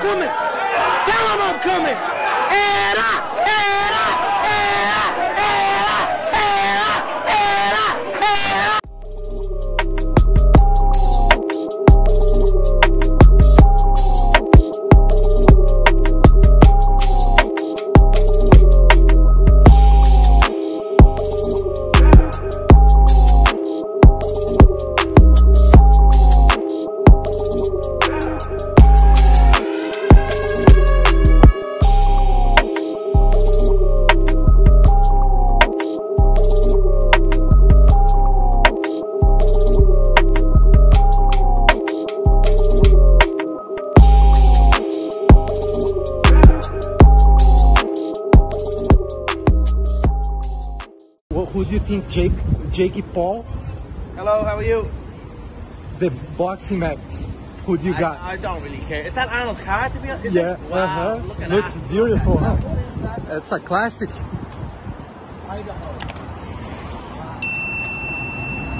coming. Tell him I'm coming. And I, who do you think, Jake, Jakey Paul, Hello, how are you? the boxing match? Who do you got? I, I don't really care. Is that Arnold's car to be honest? Is yeah, it? Wow, uh-huh. look at Looks that. beautiful, huh? What is that? It's a classic. Idaho.